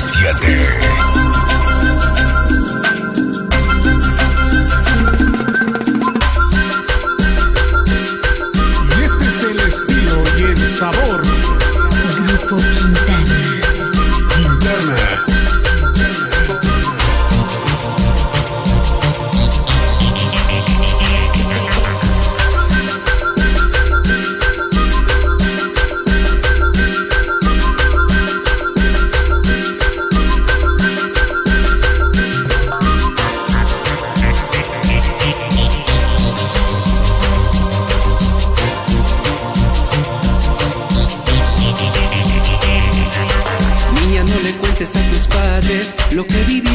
97. Padres lo que vivimos.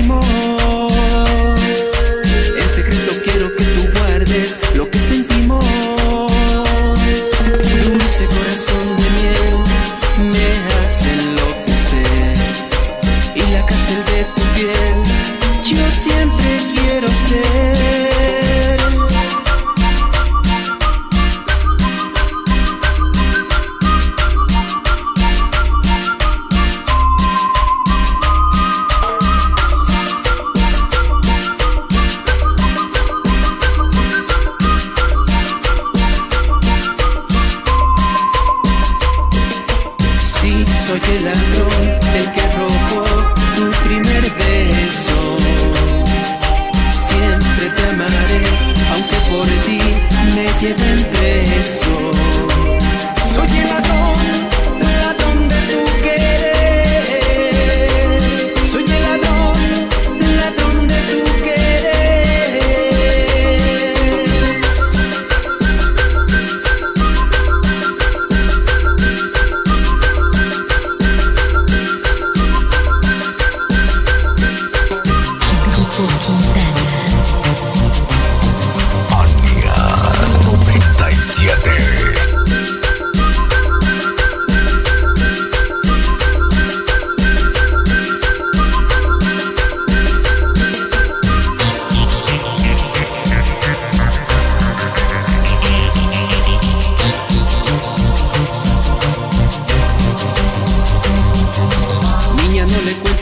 Soy el ladrón, el que robó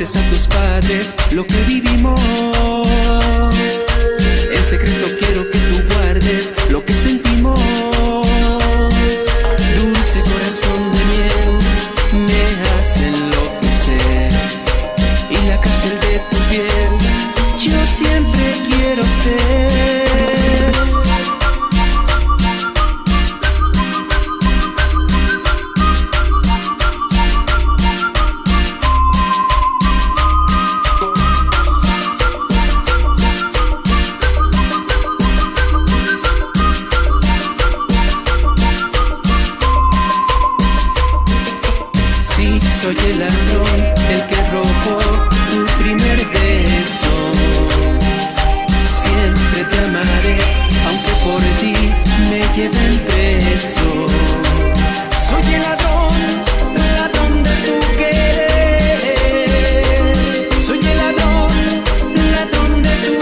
a tus padres lo que vivimos. En secreto quiero que tú guardes lo que sentimos. Soy el ladrón, el que robó tu primer beso. Siempre te amaré, aunque por ti me lleven preso. Soy el ladrón, ladrón de tu querer. Soy el ladrón, ladrón de tu.